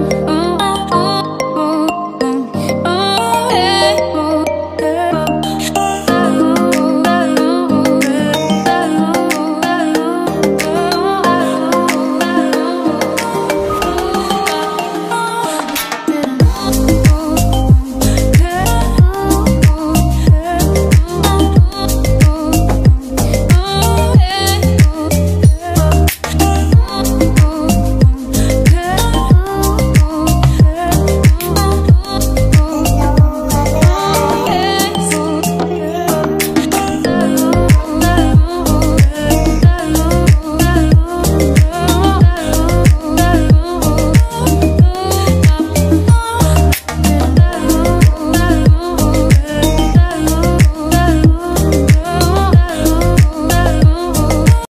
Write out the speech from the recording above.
Oh.